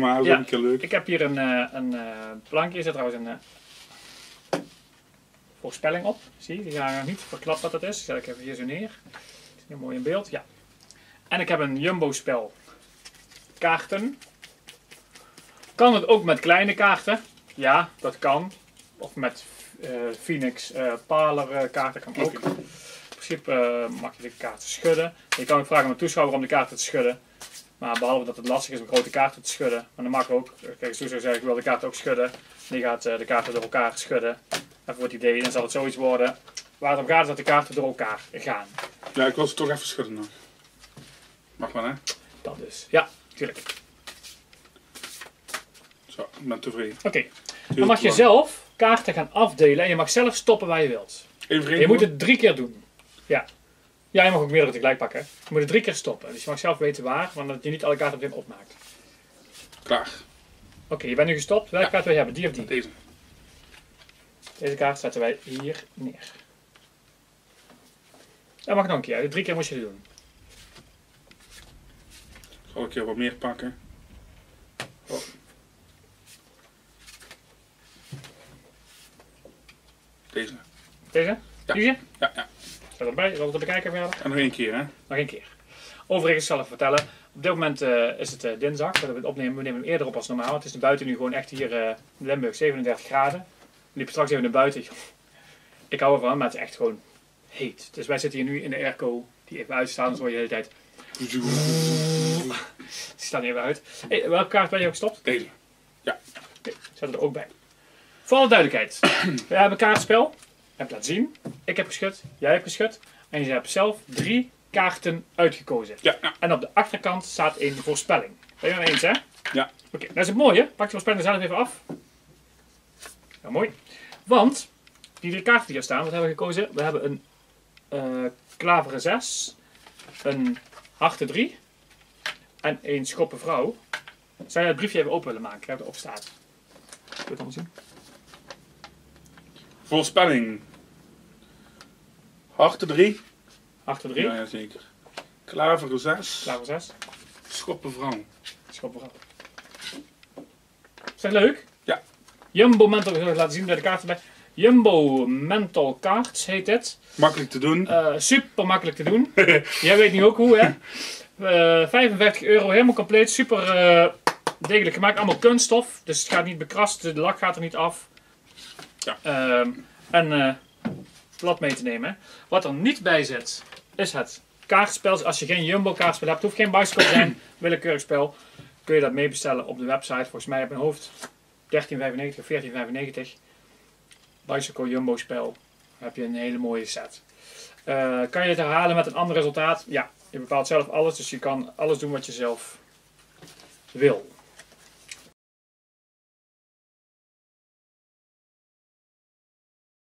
Maar dat Ja. een keer leuk. Ik heb hier een, eh, een eh, plankje, er zit trouwens een eh, voorspelling op. Zie je, die ga ik nog niet verklappen wat het is. Zet ik even hier zo neer. Is heel mooi in beeld, ja. En ik heb een Jumbo spel kaarten. Kan het ook met kleine kaarten? Ja, dat kan. Of met Phoenix Parler eh, kaarten kan ook. In principe mag je de kaarten schudden. Je kan ook vragen aan de toeschouwer om de kaarten te schudden. Maar behalve dat het lastig is om grote kaarten te schudden. Maar dan mag ook. Kijk, de toeschouwer zegt ik wil de kaarten ook schudden. Die gaat eh, de kaarten door elkaar schudden. En voor het idee, dan zal het zoiets worden. Waar het om gaat is dat de kaarten door elkaar gaan. Ja, ik wil ze toch even schudden nog. Mag maar, hè? Dat dus. Ja, tuurlijk. Zo, ik ben tevreden. Oké. Dan mag je zelf kaarten gaan afdelen. En je mag zelf stoppen waar je wilt. Even Je moet het drie keer doen. Ja. Ja, je mag ook meerdere tegelijk pakken. Je moet het drie keer stoppen. Dus je mag zelf weten waar, want dat je niet alle kaarten op een opmaakt. Klaar. Oké, je bent nu gestopt. Welke Ja. kaart wil je hebben? Die of die? Deze. Deze kaart zetten wij hier neer. Dat mag nog een keer. Drie keer moest je het doen. Ik ga een keer wat meer pakken. Oh. Deze. Deze? Ja. Deze? Ja, ja. Zet erbij. Zal het te bekijken verder? En nog één keer, hè? Nog een keer. Overigens zal ik vertellen. Op dit moment eh, is het eh, dinsdag. Dat we het opnemen. We nemen hem eerder op als normaal. Het is buiten nu gewoon echt hier eh, in Limburg 37 graden. We liepen straks even naar buiten. Ik hou ervan, maar het is echt gewoon heet. Dus wij zitten hier nu in de airco die even uitstaan. Dan hoor je de hele tijd. Die staan even uit. Hey, welke kaart ben je ook gestopt? Deze. Oké, zet er ook bij. Voor alle duidelijkheid. We hebben een kaartspel. Ik heb het laten zien. Ik heb geschud. Jij hebt geschud. En je hebt zelf drie kaarten uitgekozen. Ja, ja. En op de achterkant staat een voorspelling. Ben je het eens, hè? Ja. Oké, dat is het mooie. Pak de voorspelling zelf even af. Ja, mooi. Want, die drie kaarten die er staan, wat hebben we gekozen? We hebben een eh klaveren 6, een harte 3 en een schoppen vrouw. Zou je het briefje even open willen maken, waar het op staat? Kun je het allemaal zien? Voorspelling. Harte 3. Harte 3, Ja, ja, zeker. Klaver 6. klaver 6, Schoppen vrouw. schoppen vrouw. Is dat leuk? Ja. Jumbo Mental, ik zal het laten zien bij de kaarten bij. Jumbo Mental Cards heet het. Makkelijk te doen. Eh, super makkelijk te doen. Jij weet nu ook hoe, hè? Eh 55 euro, helemaal compleet. Super eh, degelijk gemaakt. Allemaal kunststof. Dus het gaat niet bekrast. De lak gaat er niet af. Ja. Ehm, en plat mee te nemen. Wat er niet bij zit, is het kaartspel. Als je geen Jumbo kaartspel hebt, hoeft geen bicycle te zijn. Willekeurig spel. Kun je dat meebestellen op de website. Volgens mij op mijn hoofd 13,95 of 14,95. Bicycle Jumbo spel. Heb je een hele mooie set. Eh, kan je het herhalen met een ander resultaat? Ja, je bepaalt zelf alles, dus je kan alles doen wat je zelf wil.